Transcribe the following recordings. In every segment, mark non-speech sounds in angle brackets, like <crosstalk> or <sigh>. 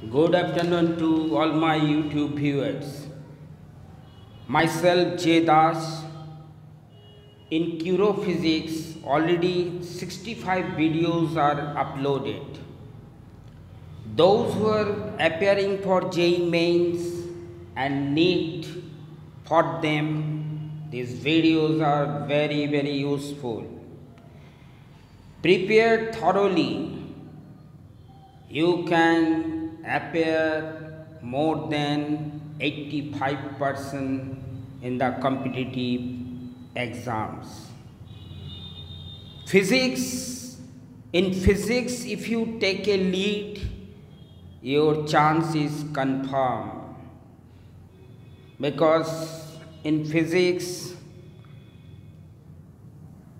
Good afternoon to all my YouTube viewers. Myself J Das. In Curo Physics, already 65 videos are uploaded. Those who are appearing for JEE mains and NEET for them, these videos are very very useful. Prepare thoroughly. You can appear more than 85% in the competitive exams. Physics, in physics, if you take a lead, your chance is confirmed. Because in physics,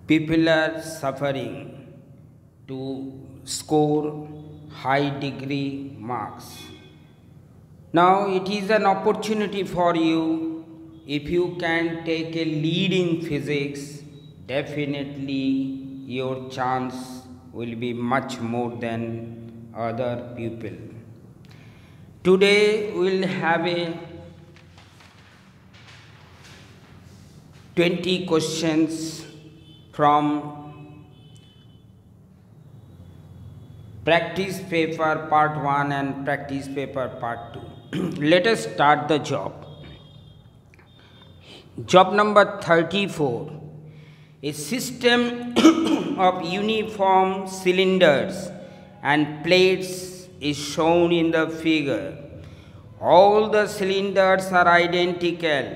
people are suffering to score high degree marks. Now it is an opportunity for you if you can take a lead in physics, definitely your chance will be much more than other people. Today we'll have a 20 questions from practice paper part 1 and practice paper part 2 <clears throat> let us start the job. Job number 34 a system <clears throat> of uniform cylinders and plates is shown in the figure. All the cylinders are identical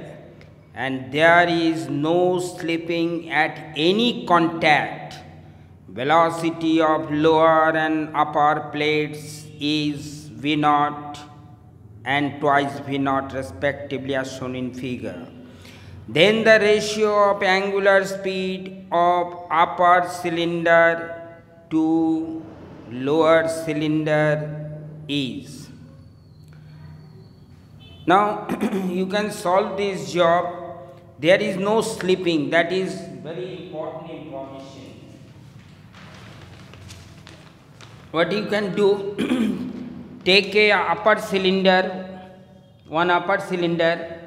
and there is no slipping at any contact velocity of lower and upper plates is v naught and twice v naught respectively as shown in figure. Then the ratio of angular speed of upper cylinder to lower cylinder is. Now <clears throat> you can solve this job. There is no slipping. That is very important information. What you can do <clears throat> take a upper cylinder one upper cylinder.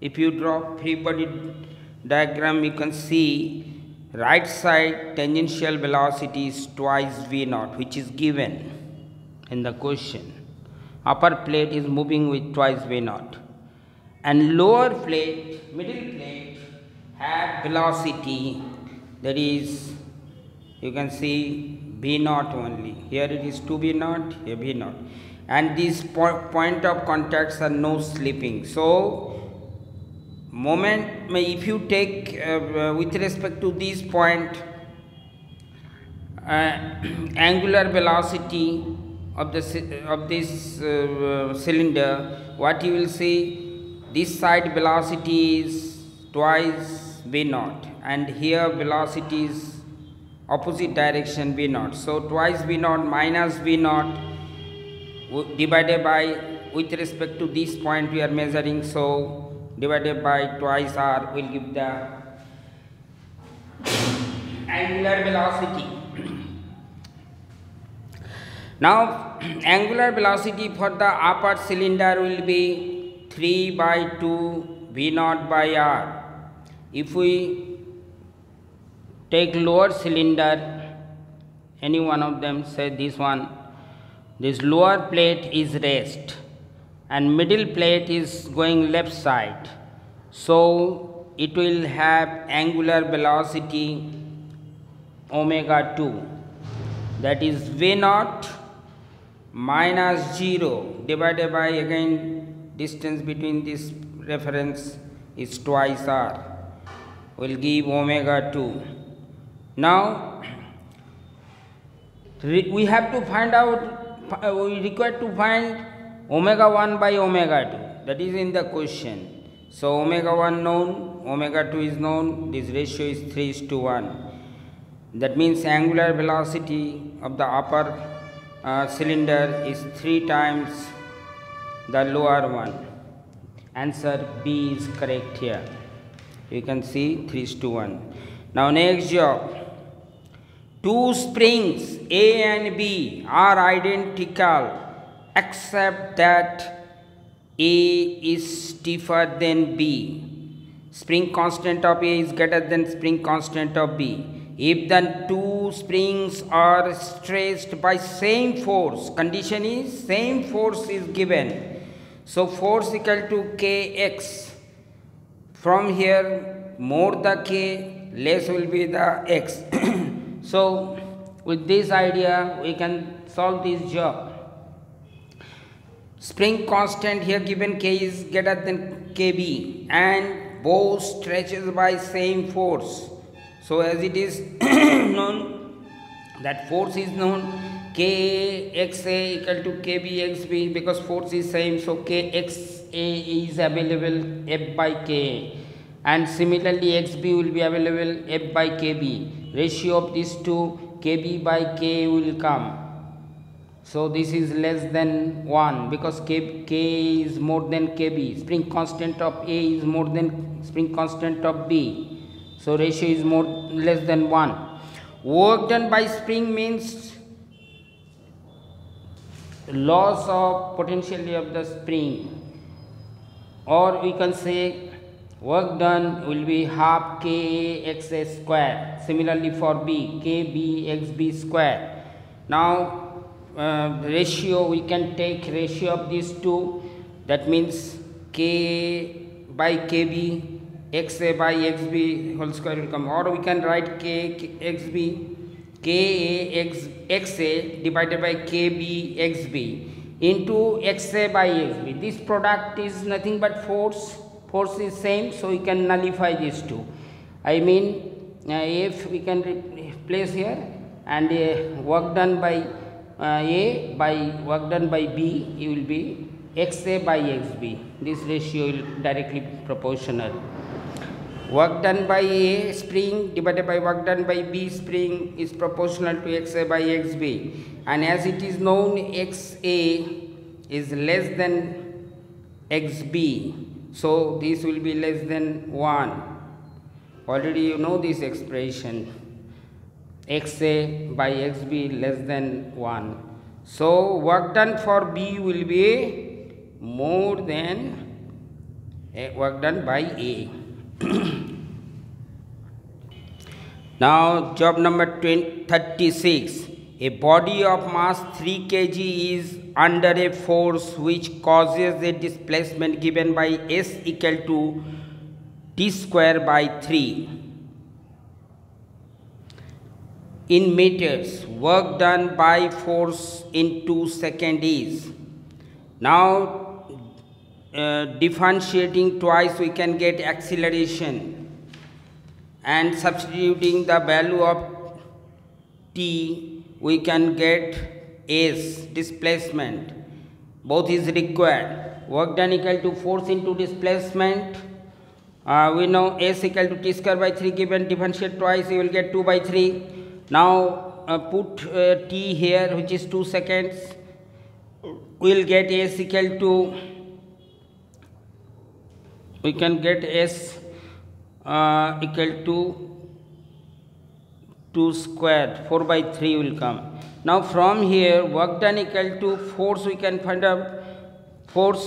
If you draw free body diagram you can see right side tangential velocity is twice v naught which is given in the question. Upper plate is moving with twice v naught. And lower plate middle plate have velocity that is you can see v naught only. Here it is 2 v naught here v naught and these po point of contacts are no slipping so moment may if you take uh, with respect to this point uh, <clears throat> angular velocity of the of this uh, cylinder what you will see this side velocity is twice v naught and here velocity is opposite direction v naught. So twice v naught minus v naught divided by with respect to this point we are measuring so divided by twice r will give the angular velocity. <clears throat> now <clears throat> angular velocity for the upper cylinder will be 3 by 2 v naught by r. If we take lower cylinder any one of them say this one. This lower plate is raised and middle plate is going left side. So it will have angular velocity omega 2 that is v naught minus 0 divided by again distance between this reference is twice r will give omega 2 now we have to find out we require to find omega 1 by omega 2 that is in the question. So omega 1 known omega 2 is known this ratio is 3 is to 1 that means angular velocity of the upper uh, cylinder is 3 times the lower one. Answer b is correct here. You can see 3 is to 1 now next job Two springs A and B are identical except that A is stiffer than B. Spring constant of A is greater than spring constant of B. If the two springs are stressed by same force, condition is same force is given. So force equal to Kx. From here more the K, less will be the X. <clears throat> so with this idea we can solve this job. Spring constant here given K is greater than Kb and both stretches by same force. So as it is <coughs> known that force is known Kxa equal to Kbxb because force is same. So Kxa is available F by K and similarly Xb will be available F by Kb. Ratio of these two Kb by K will come. So this is less than 1 because K, K is more than Kb. Spring constant of A is more than spring constant of B. So ratio is more less than 1. Work done by spring means loss of potentially of the spring or we can say work done will be half k x square. Similarly for b k b x b square. Now uh, ratio we can take ratio of these two. That means k by kb xa by xb whole square will come. Or we can write k, k xb ka x xa divided by kb xb into xa by xb this product is nothing but force force is same so we can nullify these two. I mean uh, if we can replace here and uh, work done by uh, a by work done by b it will be xa by xb this ratio will directly proportional. Work done by A spring divided by work done by B spring is proportional to XA by XB and as it is known XA is less than XB so this will be less than 1 already you know this expression. XA by XB less than 1 so work done for B will be more than work done by A. <clears throat> Now job number 20, 36 a body of mass 3 kg is under a force which causes a displacement given by s equal to t square by 3 in meters work done by force in 2 second is now uh, differentiating twice we can get acceleration and substituting the value of t we can get s displacement. Both is required. Work done equal to force into displacement. Uh, we know s equal to t square by 3 given differentiate twice you will get 2 by 3 now uh, put uh, t here which is 2 seconds. We will get s equal to we can get s uh, equal to 2 squared 4 by 3 will come. Now from here work done equal to force we can find out force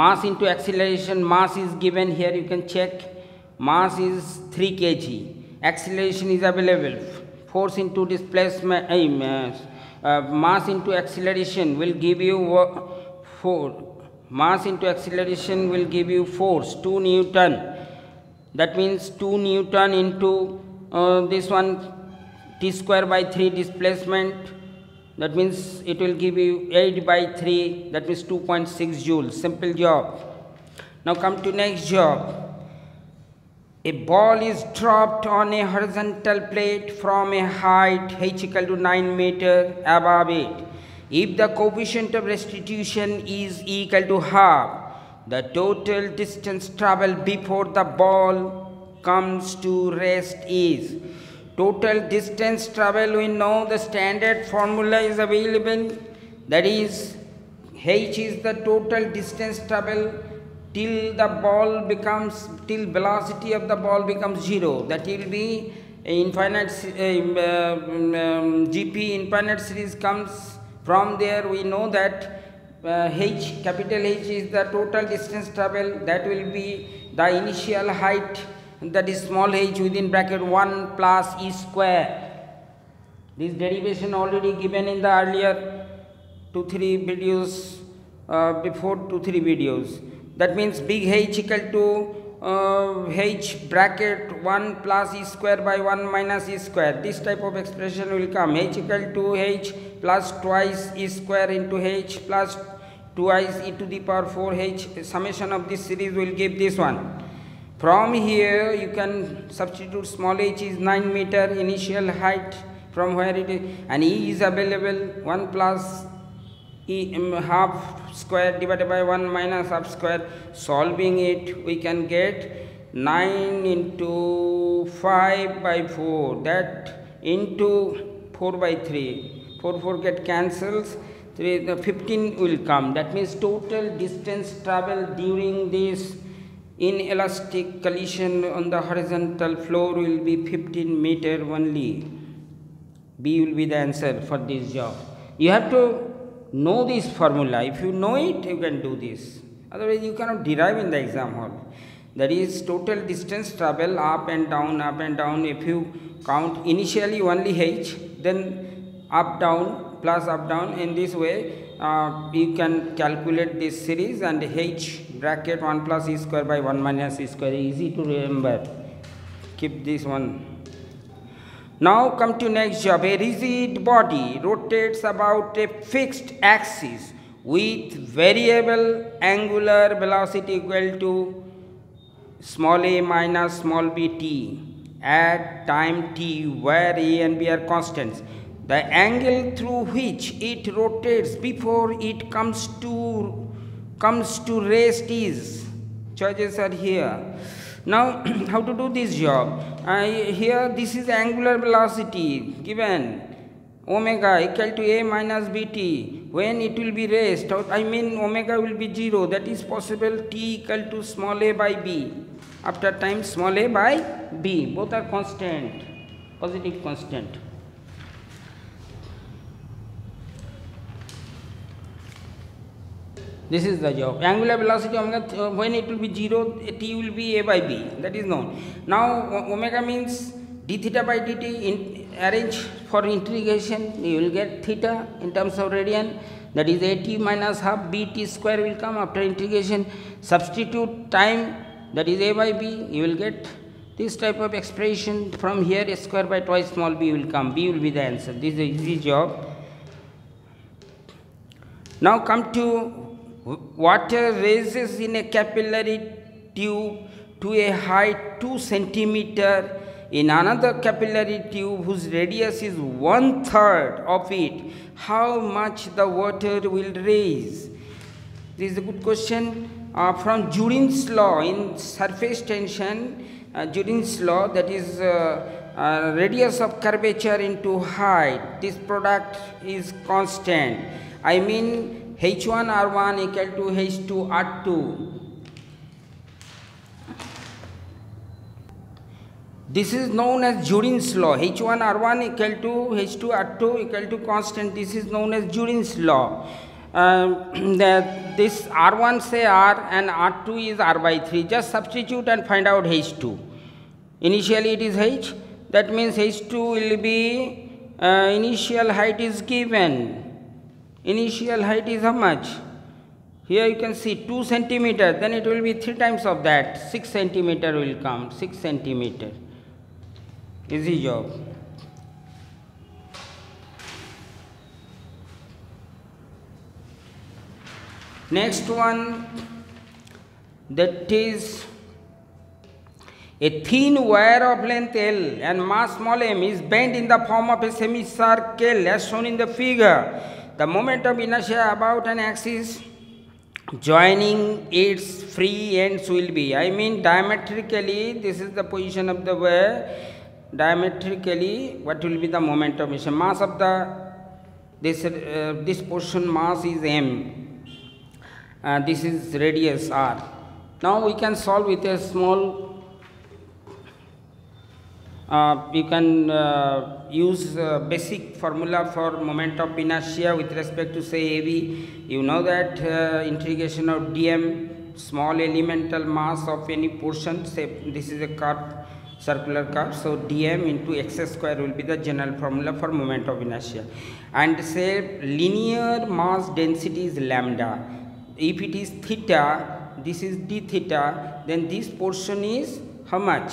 mass into acceleration mass is given here you can check. Mass is 3 kg. Acceleration is available. Force into displacement uh, uh, mass into acceleration will give you four mass into acceleration will give you force 2 newton. That means 2 newton into uh, this one t square by 3 displacement. That means it will give you 8 by 3 that means 2.6 joules. Simple job. Now come to next job. A ball is dropped on a horizontal plate from a height h equal to 9 meter above it. If the coefficient of restitution is equal to half, the total distance traveled before the ball comes to rest is total distance travel we know the standard formula is available. That is h is the total distance travel till the ball becomes till velocity of the ball becomes zero. That will be infinite uh, um, um, gp infinite series comes From there. We know that uh, h capital H is the total distance travel. That will be the initial height that is small h within bracket 1 plus e square. This derivation already given in the earlier 2 3 videos uh, before 2 3 videos. That means big h equal to uh, h bracket 1 plus e square by 1 minus e square. This type of expression will come h equal to h plus twice e square into h plus twice e to the power 4 h. Summation of this series will give this one. From here you can substitute small h is 9 meter initial height from where it is and e is available 1 plus e um, half square divided by 1 minus half square. Solving it we can get 9 into 5 by 4 that into 4 by 3 4 4 get cancels. 3 the 15 will come. That means total distance traveled during this inelastic collision on the horizontal floor will be 15 meter only b will be the answer for this job you have to know this formula. If you know it, you can do this. Otherwise, you cannot derive in the exam hall. That is total distance travel up and down, up and down. If you count initially only h, then up, down, plus up, down. In this way, uh, you can calculate this series and h bracket 1 plus e square by 1 minus e square. Easy to remember. Keep this one now come to next job. A rigid body rotates about a fixed axis with variable angular velocity equal to small a minus small b t at time t where a and b are constants. The angle through which it rotates before it comes to comes to rest is choices are here now, <clears throat> how to do this job? Uh, here, this is angular velocity given omega equal to a minus bt. When it will be raised, I mean omega will be 0. That is possible t equal to small a by b. After time small a by b. Both are constant, positive constant. This is the job. Angular velocity omega uh, when it will be 0 t will be a by b. That is known. Now omega means d theta by dt in arrange for integration. You will get theta in terms of radian. That is a t minus half b t square will come after integration. Substitute time that is a by b you will get this type of expression. From here a square by twice small b will come. B will be the answer. This is a easy job. Now come to water raises in a capillary tube to a height 2 centimeter in another capillary tube whose radius is one third of it, how much the water will raise? This is a good question. Uh, from Jurin's law in surface tension, uh, Jurin's law that is uh, uh, radius of curvature into height, this product is constant. I mean H1 R1 equal to H2 R2. This is known as Jurin's law. H1 R1 equal to H2 R2 equal to constant. This is known as Jurin's law. <clears throat> Uh, this R1 say R and R2 is R by 3. Just substitute and find out H2. Initially it is H. That means H2 will be uh, initial height is given initial height is how much? Here you can see 2 centimeter then it will be 3 times of that. 6 centimeter will come 6 centimeter. Easy job. Next one that is a thin wire of length L and mass small m is bent in the form of a semicircle as shown in the figure the moment of inertia about an axis joining its free ends will be. I mean diametrically this is the position of the wire. Diametrically what will be the moment of inertia? Mass of the this uh, this portion mass is m. Uh, this is radius r. Now we can solve with a small you can uh, use uh, basic formula for moment of inertia with respect to say AV. You know that uh, integration of dm, small elemental mass of any portion, say this is a curve, circular curve. So dm into x square will be the general formula for moment of inertia. And say linear mass density is lambda. If it is theta, this is d theta, then this portion is how much?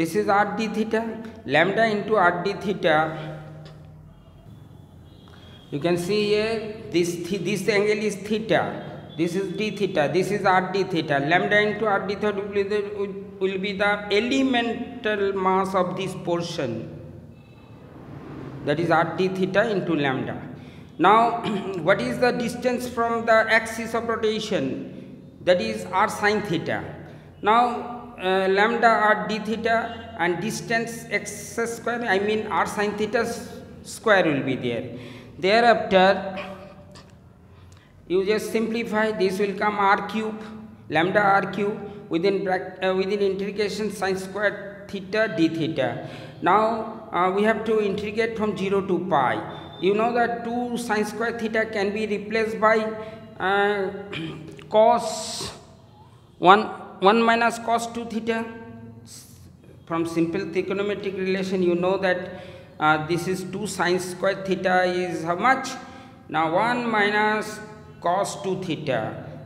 This is r d theta lambda into r d theta. You can see here this this angle is theta. This is d theta. This is r d theta. Lambda into r d theta will be the, will be the elemental mass of this portion. That is r d theta into lambda. Now <clears throat> what is the distance from the axis of rotation? That is r sine theta. Now uh, lambda r d theta and distance x square I mean r sin theta square will be there. Thereafter you just simplify this will come r cube lambda r cube within uh, within integration sin square theta d theta. Now uh, we have to integrate from 0 to pi. You know that 2 sin square theta can be replaced by uh, <clears throat> cos 1 1 minus cos 2 theta. From simple trigonometric relation you know that uh, this is 2 sine square theta is how much? Now 1 minus cos 2 theta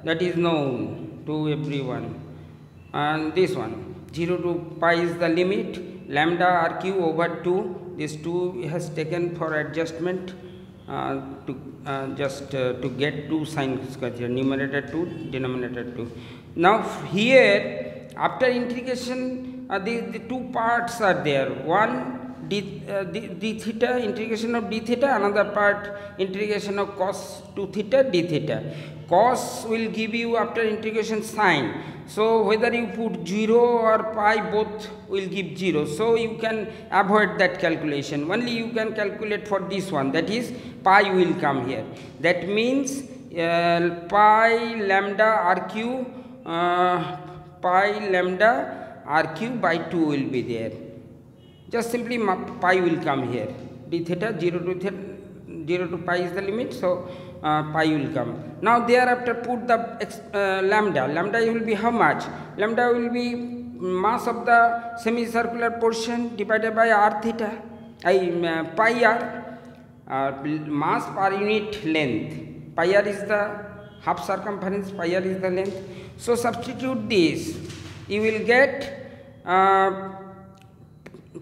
that is known to everyone. And this one 0 to pi is the limit lambda r cube over 2 this 2 has taken for adjustment to uh, just uh, to get 2 sine square numerator 2 denominator 2 now here after integration uh, the, the two parts are there. One d theta integration of d theta another part integration of cos two theta d theta cos will give you after integration sine so whether you put zero और pi both will give zero so you can avoid that calculation only you can calculate for this one that is pi will come here that means pi lambda r q pi lambda r q by two will be there Just simply pi will come here. d theta 0 to theta 0 to pi is the limit. So uh, pi will come. Now thereafter put the uh, lambda. Lambda will be how much? Lambda will be mass of the semicircular portion divided by r theta. I uh, pi r uh, mass per unit length. Pi r is the half circumference, pi r is the length. So substitute this, you will get uh,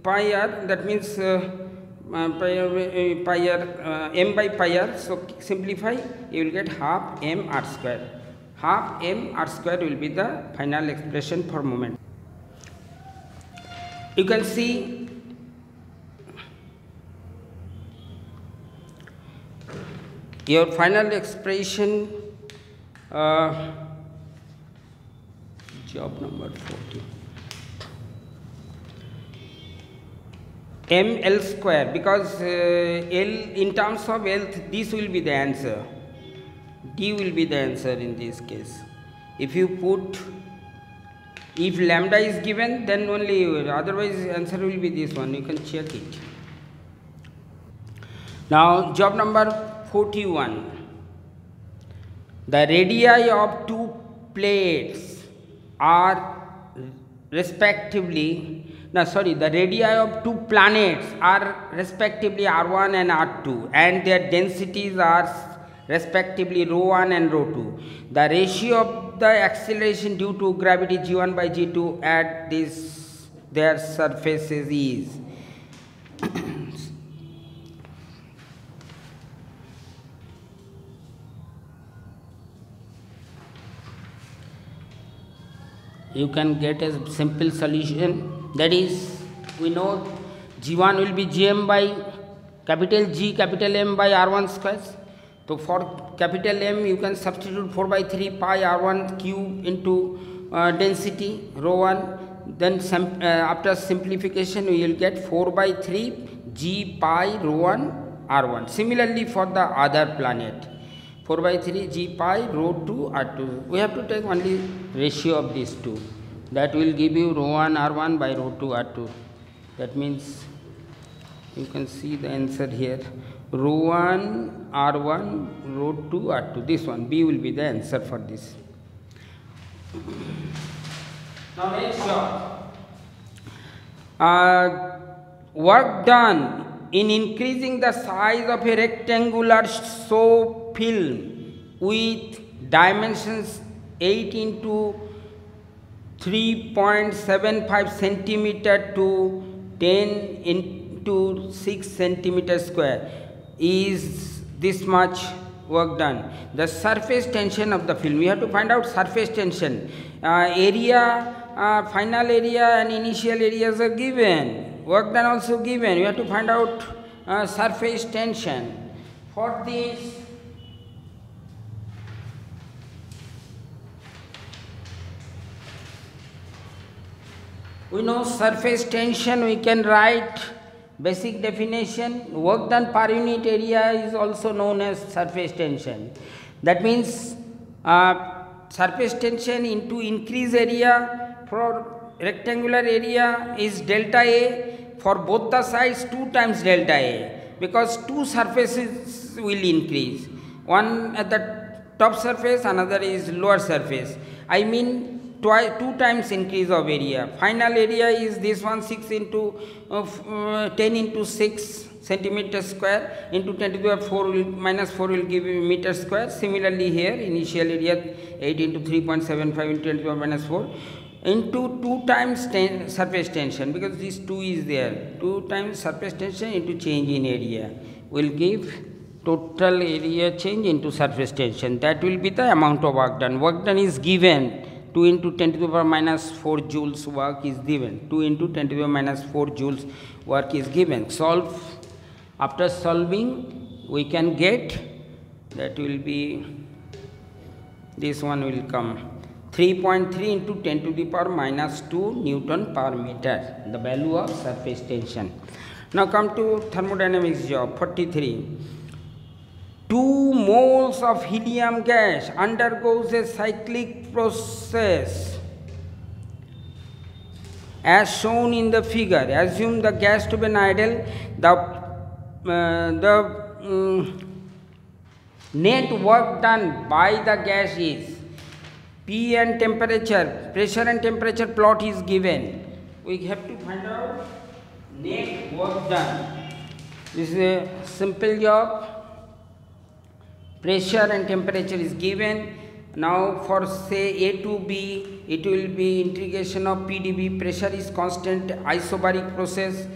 pi r that means uh, uh, pi, uh, r uh, m by pi r. So simplify, you will get half m r square. Half m r square will be the final expression for moment. You can see your final expression uh, job number 40 ml square because uh, l in terms of health this will be the answer. D will be the answer in this case. If you put if lambda is given then only otherwise answer will be this one you can check it. Now job number 41 the radii of two plates are respectively now sorry the radii of two planets are respectively r1 and r2 and their densities are respectively rho 1 and rho 2 the ratio of the acceleration due to gravity g1 by g2 at this their surfaces is <coughs> you can get a simple solution that is we know g1 will be gm by capital G capital M by r1 squares. So for capital M you can substitute 4 by 3 pi r1 cube into uh, density rho 1 then uh, after simplification we will get 4 by 3 g pi rho 1 r1 similarly for the other planet 4 by 3 g pi rho 2 r2 we have to take only ratio of these two that will give you rho 1 r1 by rho 2 r2 that means you can see the answer here. Rho 1 r1 rho 2 r2 this one b will be the answer for this. Now next job uh, work done in increasing the size of a rectangular soap film with dimensions 8 into 3.75 centimeter to 10 into 6 centimeter square is this much work done. The surface tension of the film, we have to find out surface tension. Uh, area, uh, final area and initial areas are given. Work done also given. We have to find out uh, surface tension. For this, we know surface tension we can write basic definition. Work done per unit area is also known as surface tension. That means uh, surface tension into increase area for rectangular area is delta a for both the sides 2 times delta a because two surfaces will increase. One at the top surface another is lower surface. I mean two times increase of area. Final area is this one 6 into uh, uh, 10 into 6 centimeter square. Into 10 to the power 4 will, minus 4 will give you meter square. Similarly here initial area 8 into 3.75 into 10 to the power minus 4 into 2 times ten, surface tension because this 2 is there. 2 times surface tension into change in area will give total area change into surface tension. That will be the amount of work done. Work done is given 2 into 10 to the power minus 4 joules work is given. 2 into 10 to the power minus 4 joules work is given. Solve after solving we can get that will be this one will come. 3.3 into 10 to the power minus 2 newton per meter the value of surface tension. Now come to thermodynamics job 43 2 moles of helium gas undergoes a cyclic process. As shown in the figure assume the gas to be an ideal the uh, the um, net work done by the gas is p and temperature pressure and temperature plot is given. We have to find out net work done. This is a simple job pressure and temperature is given. Now for say a to b it will be integration of pdv pressure is constant isobaric process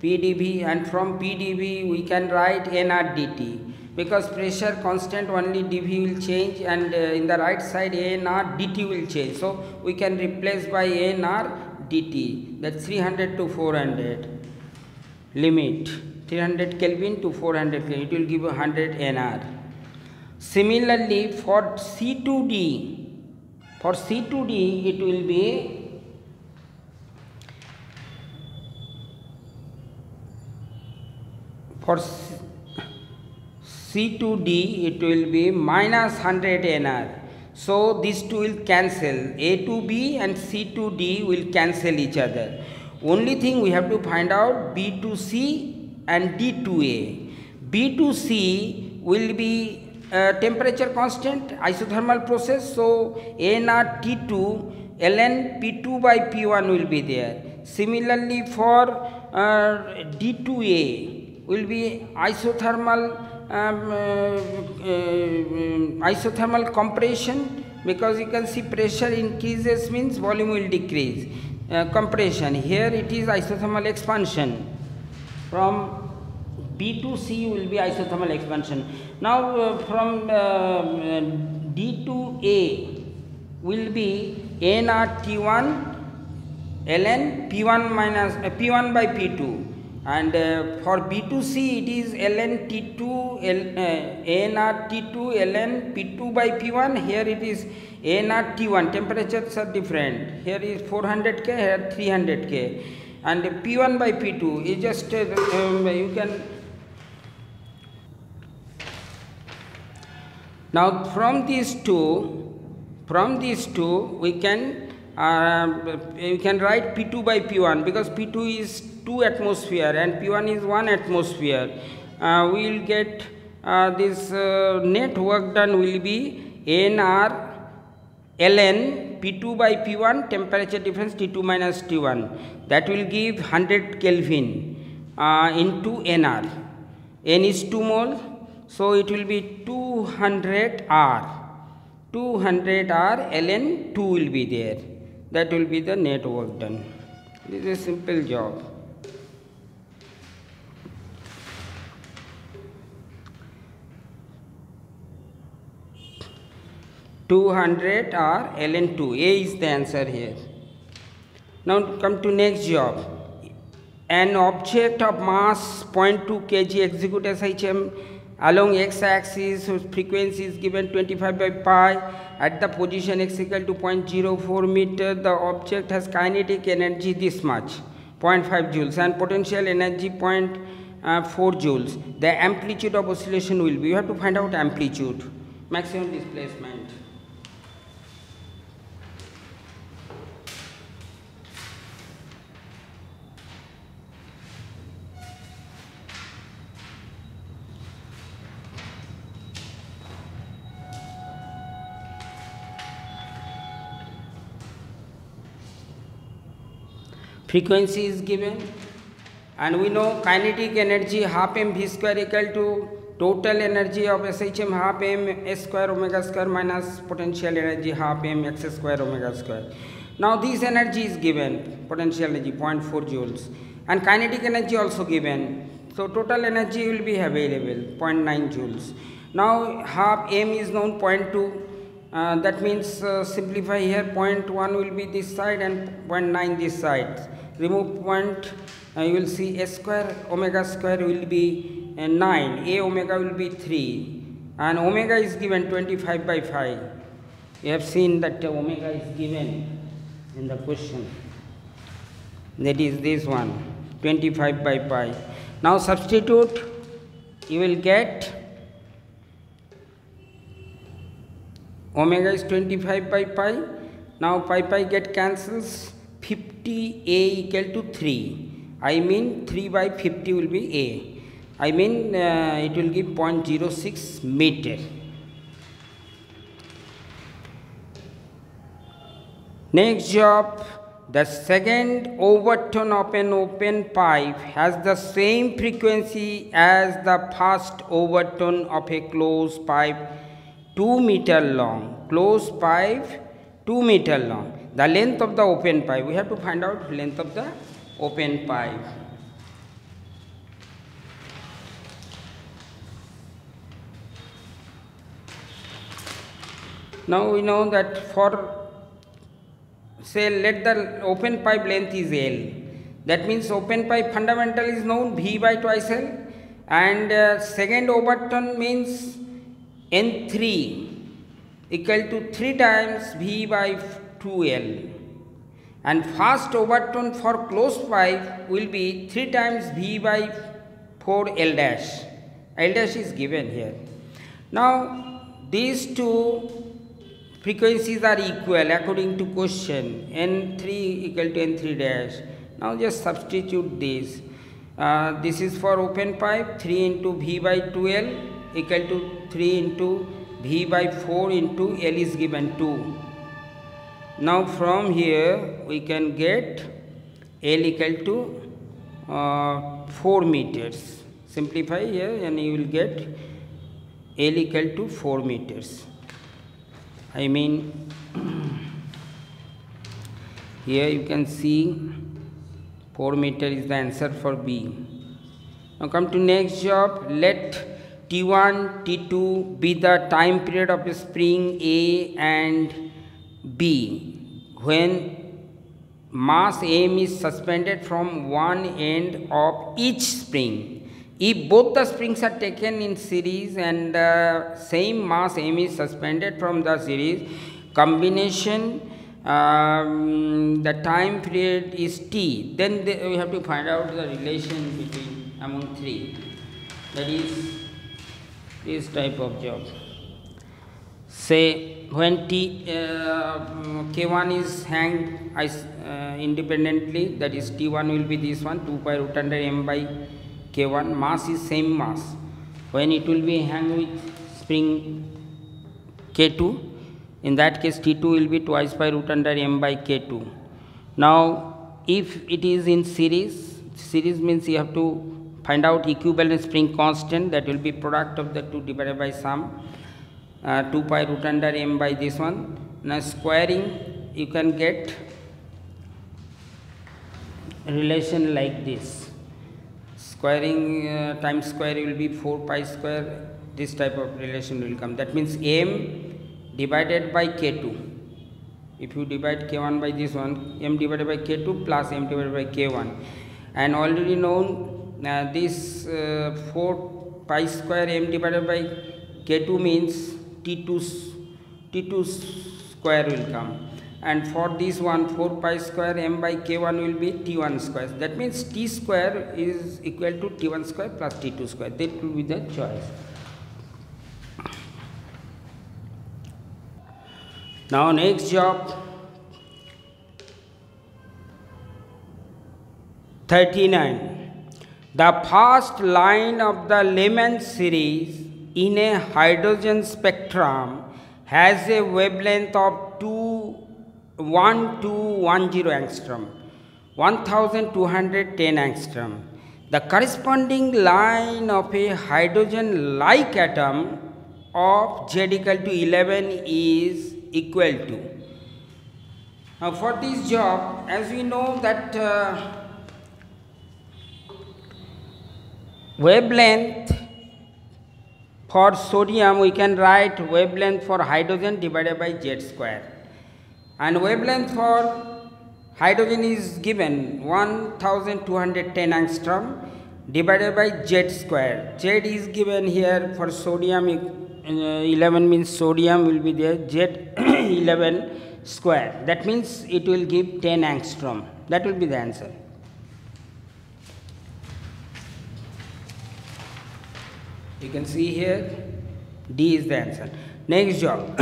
pdv and from pdv we can write nr dt because pressure constant only dv will change and uh, in the right side nr dt will change. So we can replace by nr dt that's 300 to 400 limit. 300 kelvin to 400 kelvin. It will give 100 nr Similarly, for C2D, for C2D it will be for C2D it will be minus 100 NR. So, these two will cancel A to B and C to D will cancel each other. Only thing we have to find out B to C and D to A. B to C will be uh, temperature constant isothermal process so naught T2 ln P2 by P1 will be there. Similarly for uh, D2A will be isothermal um, uh, uh, isothermal compression because you can see pressure increases means volume will decrease uh, compression here it is isothermal expansion from B to C will be isothermal expansion. Now uh, from uh, D to A will be A naught T1 ln P1 minus uh, P1 by P2 and uh, for B to C it is ln T2 L, uh, A naught T2 ln P2 by P1 here it is A naught T1 temperatures are different. Here is 400 K here 300 K. And P1 by P2 is just uh, um, you can Now from these two, from these two we can uh, you can write P2 by P1 because P2 is 2 atmosphere and P1 is 1 atmosphere. Uh, we will get uh, this uh, net work done will be NR ln P2 by P1 temperature difference T2 minus T1 that will give 100 Kelvin uh, into NR. N is 2 mole so it will be 200 R. 200 R ln 2 will be there that will be the net work done this is a simple job Two hundred R ln two. A is the answer here. Now come to next job. An object of mass 0.2 kg execute SHM along x-axis frequency is given 25 by pi. At the position x equal to 0.04 meter the object has kinetic energy this much 0.5 joules and potential energy uh, 0.4 joules. The amplitude of oscillation will be you have to find out amplitude. Maximum displacement frequency is given and we know kinetic energy half m v square equal to total energy of SHM half m s square omega square minus potential energy half m x square omega square. Now this energy is given potential energy 0.4 joules and kinetic energy also given. So total energy will be available 0.9 joules. Now half m is known 0.2 uh, that means uh, simplify here 0.1 will be this side and 0.9 this side remove point uh, you will see a square omega square will be uh, 9 a omega will be 3 and omega is given 25 by 5 you have seen that omega is given in the question. That is this one 25 by pi now substitute you will get omega is 25 by pi now pi pi get cancels 50 a equal to 3 I mean 3 by 50 will be a. I mean uh, it will give 0.06 meter. Next job. The second overtone of an open pipe has the same frequency as the first overtone of a closed pipe 2 meter long. Closed pipe 2 meter long. The length of the open pipe we have to find out length of the open pipe. Now we know that for say let the open pipe length is L. That means open pipe fundamental is known V by twice L. And uh, second overtone means N3 equal to 3 times V by 2L and fast overtone for closed pipe will be 3 times V by 4 L dash. L dash is given here. Now these two frequencies are equal according to question N3 equal to N3 dash. Now just substitute this. Uh, this is for open pipe 3 into V by 2L equal to 3 into V by 4 into L is given 2 now from here we can get L equal to uh, 4 meters. Simplify here and you will get L equal to 4 meters. I mean <clears throat> here you can see 4 meter is the answer for B. Now come to next job. Let T1, T2 be the time period of spring A and B when mass M is suspended from one end of each spring. If both the springs are taken in series and the same mass M is suspended from the series, combination um, the time period is T, then the, we have to find out the relation between among three. That is this type of job. say when T, uh, K1 is hanged uh, independently that is T1 will be this one 2 pi root under m by K1 mass is same mass when it will be hanged with spring K2 in that case T2 will be twice pi root under m by K2 now if it is in series series means you have to find out equivalent spring constant that will be product of the two divided by sum uh, 2 pi root under m by this one. Now squaring you can get relation like this. Squaring uh, times square will be 4 pi square. This type of relation will come. That means m divided by k2 if you divide k1 by this one m divided by k2 plus m divided by k1 and already known uh, this uh, 4 pi square m divided by k2 means t2 t2 square will come. And for this one 4 pi square m by k1 will be t1 square. That means t square is equal to t1 square plus t2 square. That will be the choice. Now next job. 39 the first line of the Lyman series in a hydrogen spectrum has a wavelength of 2 1210 angstrom 1210 angstrom. The corresponding line of a hydrogen like atom of z equal to 11 is equal to. Now for this job as we know that uh, wavelength for sodium we can write wavelength for hydrogen divided by z square. And wavelength for hydrogen is given 1210 angstrom divided by z square. Z is given here for sodium uh, 11 means sodium will be there z <clears throat> 11 square. That means it will give 10 angstrom. That will be the answer You can see here D is the answer. Next job.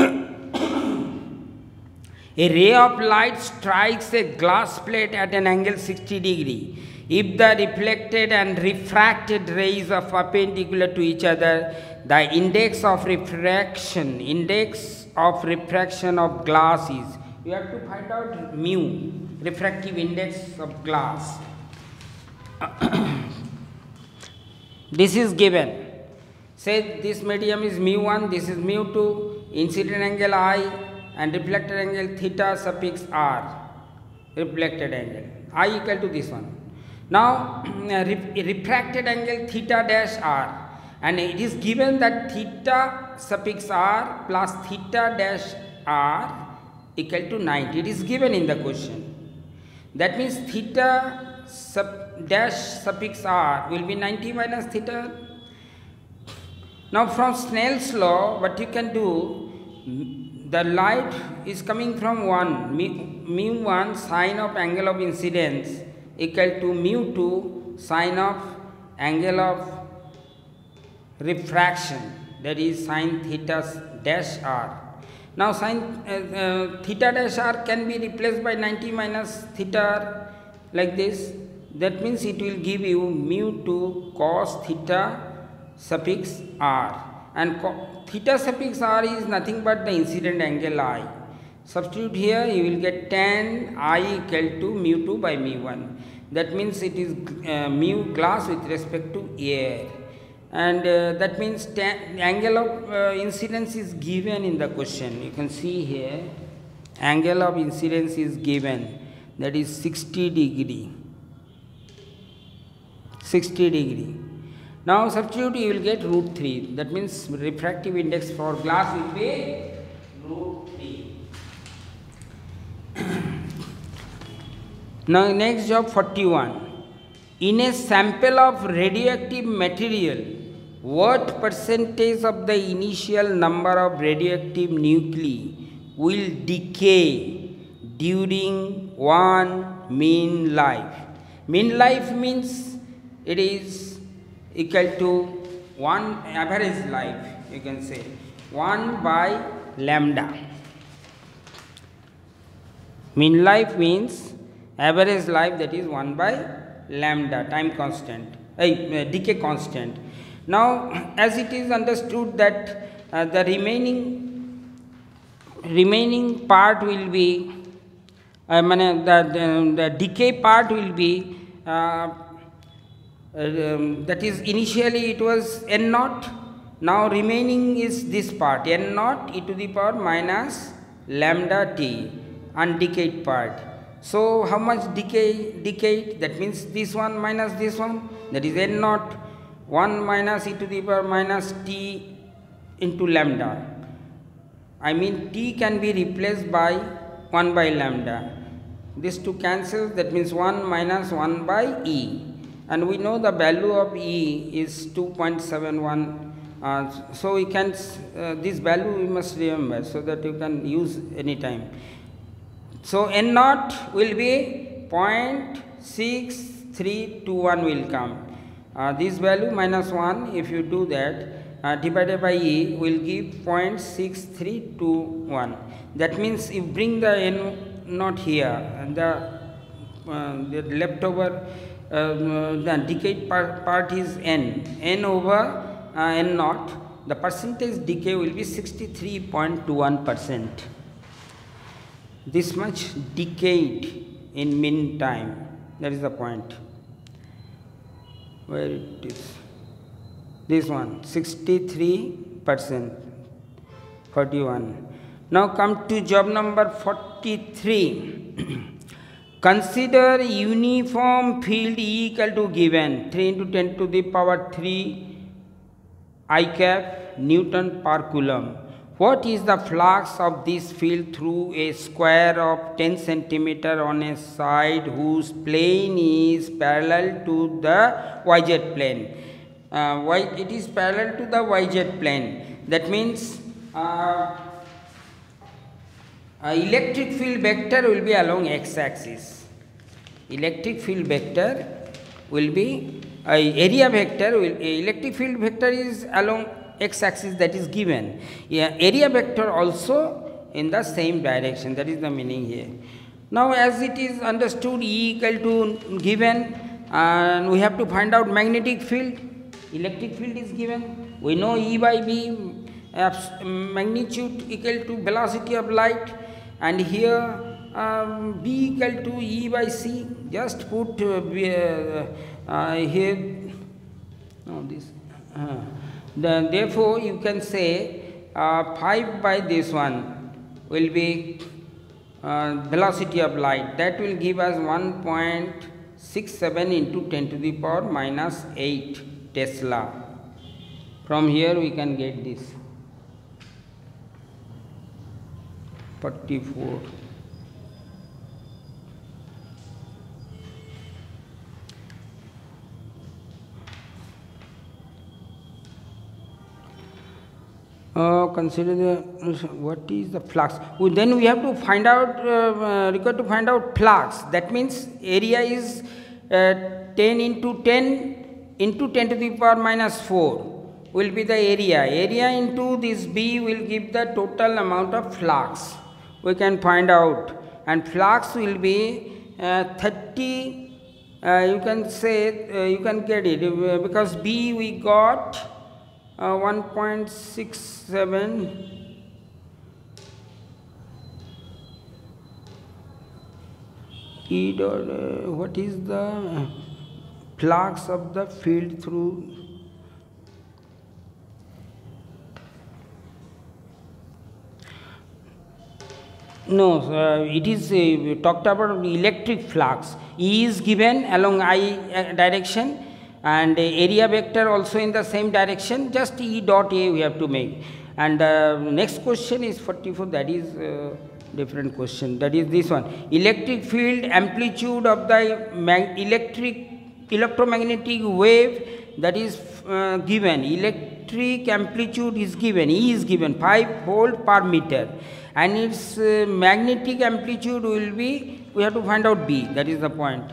a ray of light strikes a glass plate at an angle 60 degree. If the reflected and refracted rays are perpendicular to each other, the index of refraction, index of refraction of glass is, you have to find out mu, refractive index of glass. <coughs> this is given Say this medium is mu 1, this is mu 2, incident angle I and reflected angle theta suffix r, reflected angle, I equal to this one. Now, <clears throat> uh, refracted angle theta dash r and it is given that theta suffix r plus theta dash r equal to 90. It is given in the question. That means theta sub dash suffix r will be 90 minus theta now from Snell's law, what you can do, the light is coming from 1, mu 1 sine of angle of incidence equal to mu 2 sine of angle of refraction that is sine theta dash r. Now sine uh, uh, theta dash r can be replaced by 90 minus theta r like this. That means it will give you mu 2 cos theta suffix r. And theta suffix r is nothing but the incident angle i. Substitute here you will get tan i equal to mu 2 by mu 1 that means it is uh, mu glass with respect to air. And uh, that means tan angle of uh, incidence is given in the question. You can see here angle of incidence is given. That is 60 degree. 60 degree now substitute you will get root 3 that means refractive index for glass will be root 3. <coughs> now next job 41. In a sample of radioactive material what percentage of the initial number of radioactive nuclei will decay during one mean life. Mean life means it is equal to 1 average life you can say 1 by lambda. Mean life means average life that is 1 by lambda time constant, uh, decay constant. Now <clears throat> as it is understood that uh, the remaining remaining part will be uh, the, the, the decay part will be uh, um, that is initially it was n naught now remaining is this part. N naught e to the power minus lambda t undecayed part. So how much decay decayed? That means this one minus this one that is n naught 1 minus e to the power minus t into lambda. I mean t can be replaced by 1 by lambda. This to cancel that means 1 minus 1 by e and we know the value of e is 2.71 uh, so we can uh, this value we must remember so that you can use any time So n naught will be 0.6321 will come. Uh, this value minus 1 if you do that uh, divided by E will give 0.6321. That means if bring the n not here and the, the leftover uh, the decay part, part is n, n over uh, n naught, the percentage decay will be 63.21 percent. This much decayed in mean time, that is the point. Where it is. This one 63 percent. 41 now come to job number 43 <clears throat> consider uniform field e equal to given. 3 into 10 to the power 3 i cap newton per coulomb. What is the flux of this field through a square of 10 centimeter on a side whose plane is parallel to the yz plane? Uh, y, it is parallel to the yz plane. That means uh, uh, electric field vector will be along x axis. Electric field vector will be uh, area vector will electric field vector is along x axis that is given. Yeah, area vector also in the same direction that is the meaning here. Now as it is understood E equal to given and we have to find out magnetic field electric field is given. We know E by B magnitude equal to velocity of light and here um, B equal to E by C. Just put uh, uh, uh, here, no this. Uh, then therefore you can say uh, 5 by this one will be uh, velocity of light that will give us 1.67 into 10 to the power minus 8 Tesla. From here we can get this 44. Uh, consider the what is the flux then we have to find out uh, required to find out flux that means area is uh, 10 into 10 into 10 to the power minus 4 will be the area. Area into this B will give the total amount of flux. We can find out. And flux will be uh, 30 uh, you can say uh, you can get it. Uh, because B we got uh, 1.67 E dot uh, what is the flux of the field through no uh, it is uh, talked about electric flux. E is given along i uh, direction and area vector also in the same direction just e dot a we have to make. And uh, next question is 44 that is uh, different question. That is this one. Electric field amplitude of the electric electromagnetic wave that is uh, given electric amplitude is given. E is given 5 volt per meter. And its uh, magnetic amplitude will be we have to find out B. That is the point.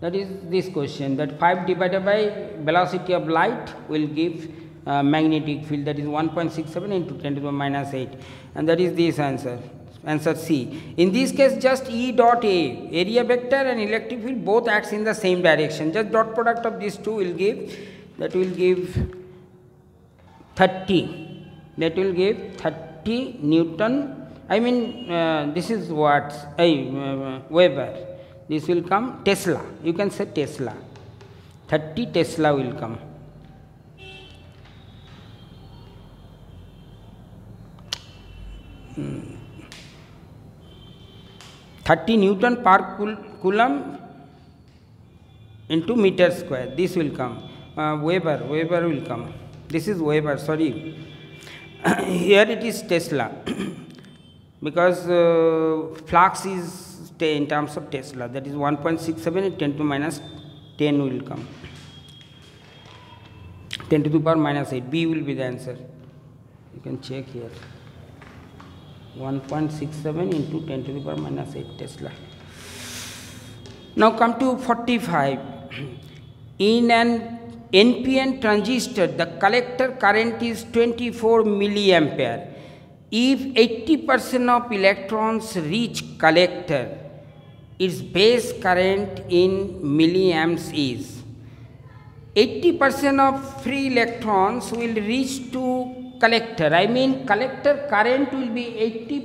That is this question that 5 divided by velocity of light will give uh, magnetic field. That is 1.67 into 10 to the minus 8 and that is this answer answer C. In this case just E dot A area vector and electric field both acts in the same direction. Just dot product of these two will give that will give 30 that will give 30 Newton. I mean uh, this is what uh, Weber. This will come Tesla. You can say Tesla. 30 Tesla will come. Hmm. 30 Newton per coulomb into meter square. This will come. Uh, Weber. Weber will come this is Weber sorry. <clears throat> Here it is Tesla. <clears throat> Because uh, flux is in terms of Tesla. That is 1.67 10 to minus 10 will come. 10 to the power minus 8 B will be the answer. You can check here. 1.67 into 10 to the power minus 8 Tesla. Now come to 45 <clears throat> in an NPN transistor the collector current is 24 milliampere if 80% of electrons reach collector its base current in milliamps is 80% of free electrons will reach to collector. I mean collector current will be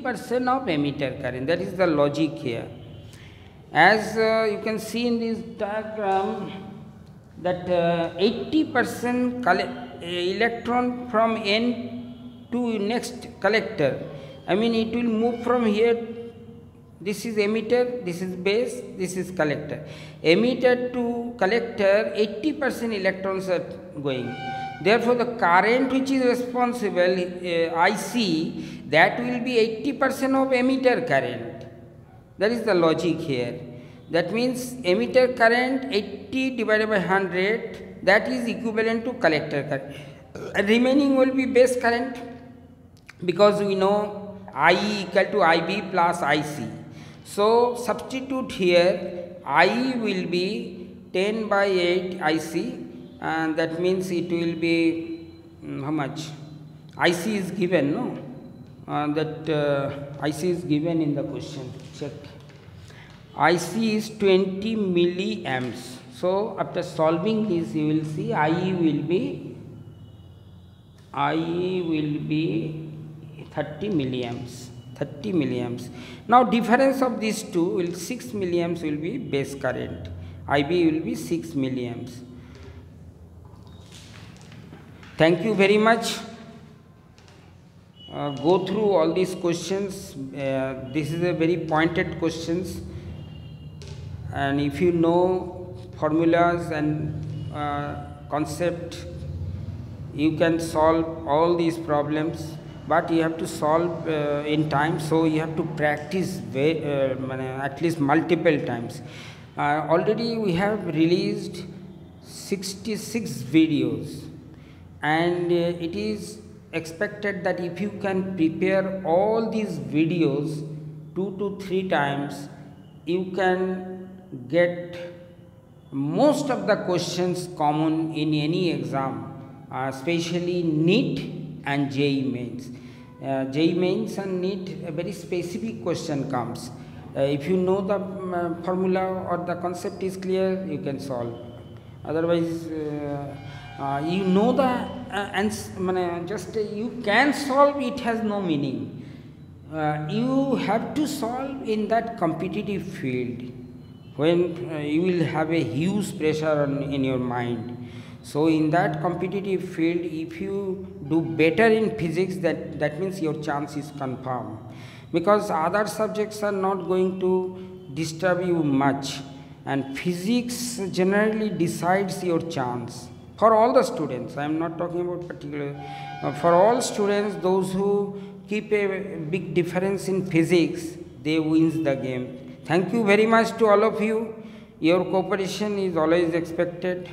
80% of emitter current. That is the logic here. As uh, you can see in this diagram that 80% uh, uh, electron from N to next collector. I mean it will move from here this is emitter, this is base, this is collector. Emitter to collector 80% electrons are going. Therefore, the current which is responsible uh, IC that will be 80% of emitter current. That is the logic here. That means emitter current 80 divided by 100 that is equivalent to collector current. Remaining will be base current because we know I equal to IB plus IC. So, substitute here I will be 10 by 8 IC and that means it will be um, how much IC is given no uh, that uh, IC is given in the question check IC is 20 milliamps so after solving this you will see I will be I will be 30 milliamps 30 milliamps. Now difference of these two will 6 milliamps will be base current. IB will be 6 milliamps. Thank you very much. Uh, go through all these questions. Uh, this is a very pointed questions. And if you know formulas and uh, concept, you can solve all these problems. But you have to solve uh, in time so you have to practice uh, at least multiple times. Uh, already we have released 66 videos. And uh, it is expected that if you can prepare all these videos two to three times you can get most of the questions common in any exam uh, especially NEET and JEE mains. Uh, JEE mains and NEET a very specific question comes. Uh, if you know the um, formula or the concept is clear, you can solve. Otherwise, uh, uh you know the uh, and just uh, you can solve it has no meaning. you have to solve in that competitive field when you will have a huge pressure on, in your mind so in that competitive field, if you do better in physics, that, that means your chance is confirmed. Because other subjects are not going to disturb you much. And physics generally decides your chance. For all the students, I am not talking about particular, uh, for all students, those who keep a big difference in physics, they wins the game. Thank you very much to all of you. Your cooperation is always expected.